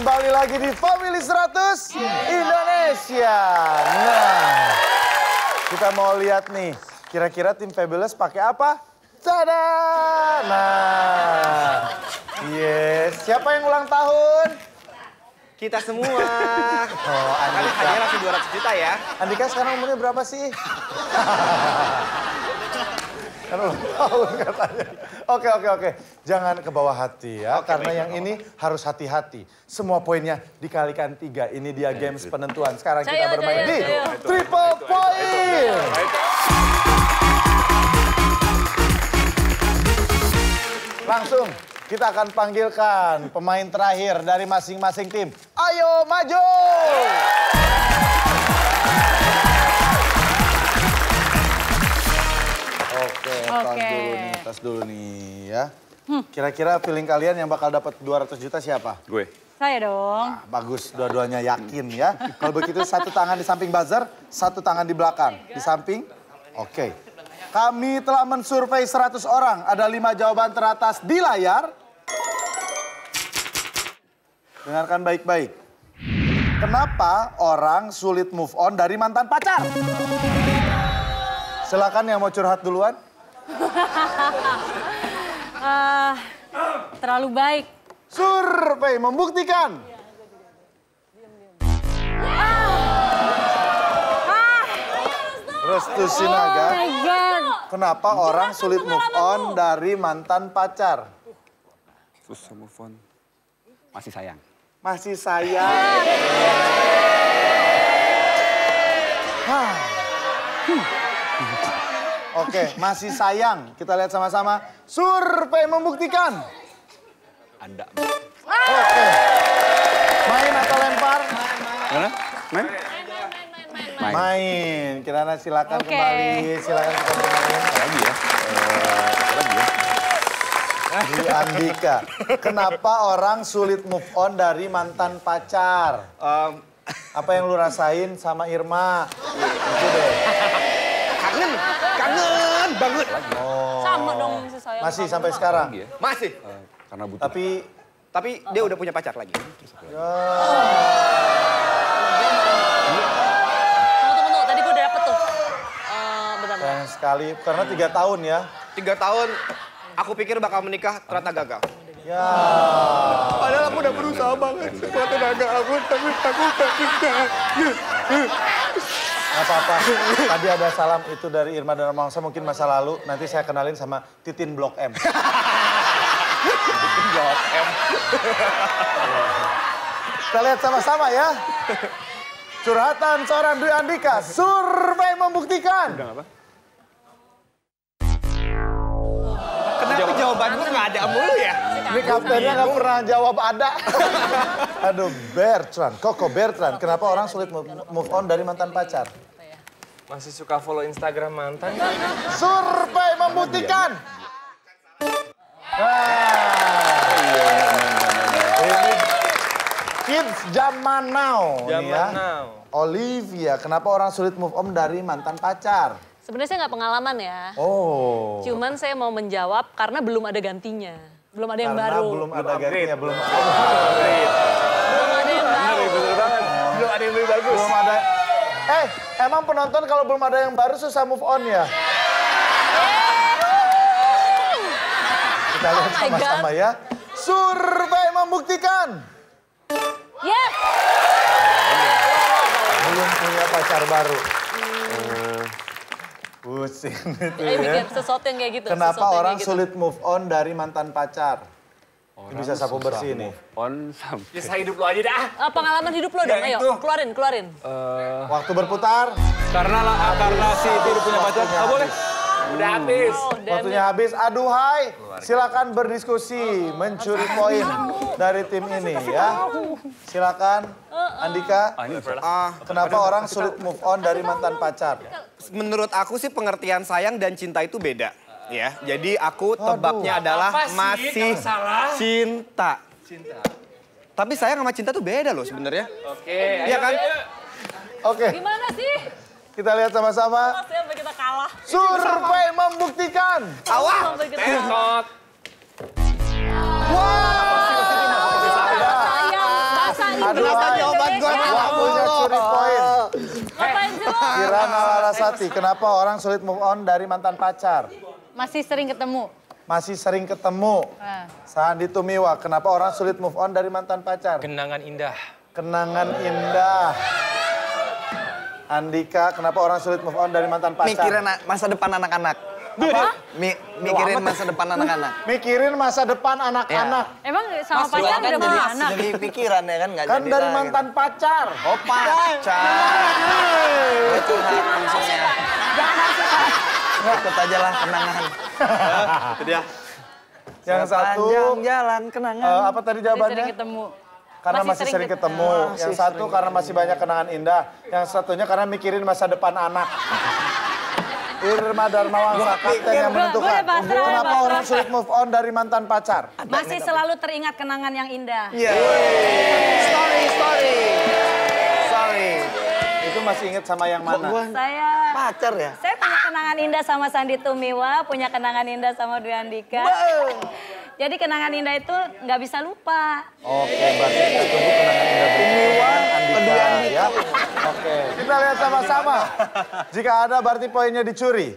Kembali lagi di Family 100 Indonesia. Nah, kita mau lihat nih, kira-kira tim Fabulous pakai apa? Tada! Nah, yes. Siapa yang ulang tahun? Kita semua. Oh, Andika. hadiah langsung 200 juta ya. Andika sekarang umurnya berapa sih? kan ulang tahun katanya. Oke, oke, oke. Jangan ke bawah hati ya, karena yang ini harus hati-hati. Semua poinnya dikalikan tiga. Ini dia games penentuan. Sekarang kita bermain di triple point. Langsung kita akan panggilkan pemain terakhir dari masing-masing tim. Ayo maju! Oke, tas Oke. dulu nih, tas dulu nih ya. Kira-kira feeling kalian yang bakal dapat 200 juta siapa? Gue. Saya dong. Ah, bagus, dua-duanya yakin ya. Kalau begitu satu tangan di samping buzzer, satu tangan di belakang. Di samping, oke. Kami telah mensurvei 100 orang. Ada lima jawaban teratas di layar. Dengarkan baik-baik. Kenapa orang sulit move on dari mantan pacar? Silakan yang mau curhat duluan. Ah, terlalu baik. Survei membuktikan. Restu Sinaga. Oh my God. Kenapa orang sulit move on dari mantan pacar? Susah move on. Masih sayang. Masih sayang. Oke, masih sayang. Kita lihat sama-sama. Survei membuktikan. Ada. Oke. Main atau lempar? Mana? Main? Main. Main. Kirana silakan Oke. kembali. Silakan kita bermain. Lagi ya. Eh, lagi ya. Di Andika. Kenapa orang sulit move on dari mantan pacar? Em, Apa yang lu rasain sama Irma? Itu deh. kangen. Kangen banget. Oh. Sama dong si saya. Masih sampai sekarang. Lagi ya. Masih. Eh, karena butuh. Tapi Tapi dia udah punya pacar lagi. Tunggu, tunggu, tunggu. Tadi gue udah dapet tuh. Eh, bentar, bentar. sayang sekali karena tiga tahun ya. Tiga tahun aku pikir bakal menikah, ternyata gagal. Ya. Padahal aku udah berusaha banget sekuat tenaga aku, tapi aku gak bisa. Gak apa-apa. Tadi ada salam itu dari Irma dan Mangsa mungkin masa lalu. Nanti saya kenalin sama Titin Blok M. Jawab M. Kita lihat sama-sama ya. Curhatan seorang Dwi Andika. Survei membuktikan. apa? Kenapa jawaban gue gak ada mulu ya? Ini kaptennya nggak pernah jawab ada. Aduh, Bertrand. Koko Bertrand. Kenapa orang sulit move move on dari mantan pacar? Masih suka follow Instagram mantan? Survei membuktikan. Ini kids zaman now. ya. Zaman now. Olivia, kenapa orang sulit move on dari mantan pacar? Sebenarnya saya nggak pengalaman ya. Oh. Cuman saya mau menjawab karena belum ada gantinya. Belum ada yang Karena baru. belum ada gantinya, belum Belum ada yang baru. Bener banget. Belum ada yang lebih bagus. belum ada. Eh, emang penonton kalau belum ada yang baru susah move on ya? Kita lihat Oh sama-sama ya. Survei membuktikan. Yes. Belum punya pacar baru. Oh, pusing itu Ayo ya. mikir sesuatu yang kayak gitu. Kenapa orang gitu. sulit move on dari mantan pacar? Ini bisa sapu bersih nih. On sampai. Kisah hidup lo aja dah. Ah, pengalaman hidup lo dong, Ya, ayo itu. keluarin, keluarin. Waktu berputar, Karena lah, karena si itu udah punya pacar. Waktunya Oh boleh. Udah habis. Oh, waktunya habis. Aduhai, silakan berdiskusi, mencuri poin dari tim ini ya. Silakan, Andika. Ah. Ah, Kenapa orang sulit move on dari mantan pacar? Menurut aku sih pengertian sayang dan cinta itu beda. Ya, jadi aku tebaknya adalah Apa sih masih salah? cinta. Cinta. Tapi sayang sama cinta tuh beda loh sebenarnya. Oke. Iya kan? Oke, Gimana sih? kita lihat sama-sama. Pasti sampai kita kalah. Survei membuktikan. Kita Tetot. Wah, sayang. Aduhai. jawaban gua Waktunya curi poin. Ngapain sih lo? Kirana Larasati, kenapa orang sulit move on dari mantan pacar? Masih sering ketemu. Masih sering ketemu. Ah. Sandi Tumiwa, kenapa orang sulit move on dari mantan pacar? Kenangan indah. Kenangan indah. Andika, kenapa orang sulit move on dari mantan pacar? Mikirin masa depan anak-anak. Mi- mikirin masa depan anak-anak. Mikirin masa depan anak-anak. Emang sama pacar udah jadi, punya anak? jadi pikiran ya kan nggak Kan jadi dari lah, mantan pacar. gitu. Oh pacar. Gue curhat maksudnya. Ikut aja lah kenangan. Itu dia. Yang satu, jalan eh, kenangan. apa tadi Masih jawabannya? sering ketemu. Karena Masih masih sering sering ket- ketemu. Yang satu karena masih banyak kenangan indah. Yang satunya karena mikirin masa depan anak. Irma Darmawangsa, kapten yang Gua- gua menentukan. udah pasrah, Kenapa pasrah. orang sulit move on dari mantan pacar? Masih selalu teringat kenangan yang indah. Iya. Story, story. Sorry. Itu masih inget sama yang mana? Saya Pacar ya? saya punya kenangan indah sama Sandi Tumiwa, punya kenangan indah sama Dwi Andika. Jadi kenangan indah itu nggak bisa lupa. Oke, berarti kita tunggu kenangan indah berikutnya. Andika, ya. Oke, kita lihat sama-sama. Jika ada berarti poinnya dicuri.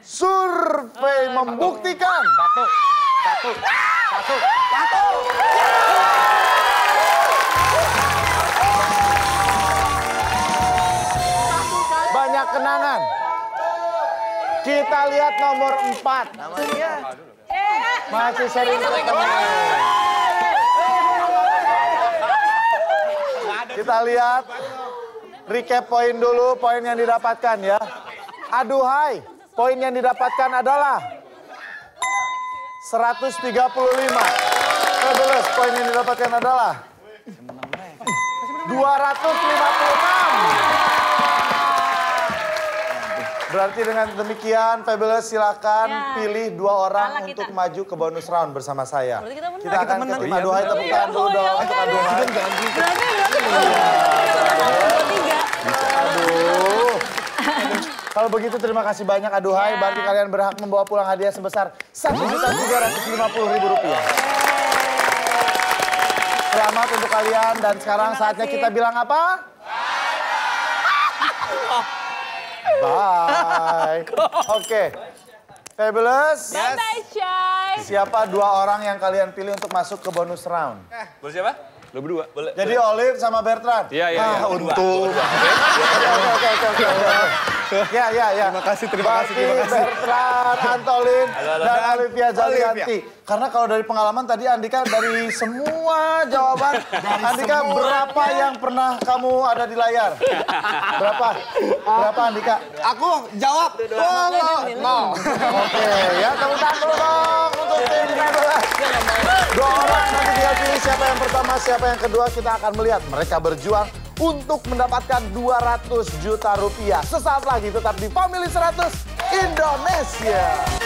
Survei membuktikan. Satu, satu, satu, satu. Banyak kenangan. Kita lihat nomor empat. Masih sering ketemu. Kita lihat recap poin dulu, poin yang didapatkan ya. Aduhai, poin yang didapatkan adalah 135. Fabulous, poin yang didapatkan adalah 256. Berarti dengan demikian, Fabulous silakan Ya. pilih dua orang Kalah kita. untuk maju ke bonus round bersama saya. Berarti kita menang. Kita akan ke tim Aduhai, tepuk tangan dulu Oh, ya dong udah untuk. Aduhai. Berarti berarti tiga. Aduh. Kalau begitu terima kasih banyak Aduhai. Berarti kalian berhak membawa pulang hadiah sebesar Rp1.350.000 rupiah. Selamat untuk kalian dan sekarang saatnya kita bilang apa? Bye. Oke. Fabulous. Bye Shay. Siapa dua orang yang kalian pilih untuk masuk ke bonus round? Boleh siapa? lo berdua. Boleh. Jadi Olive sama Bertrand. Iya, iya. Ah, ya. untung. Oke, oke, oke. Ya, ya, ya. Terima kasih, terima kasih, terima kasih. Bertrand, Antolin, dan Olivia Jalianti. Karena kalau dari pengalaman tadi Andika dari semua jawaban, dari Andika semua. berapa yang pernah kamu ada di layar? Berapa? Berapa Andika? Aku jawab. Oh, Oke, ya. Tepuk tangan dong untuk tim 15 yang pertama, siapa yang kedua. Kita akan melihat mereka berjuang untuk mendapatkan 200 juta rupiah. Sesaat lagi tetap di Family 100 Indonesia.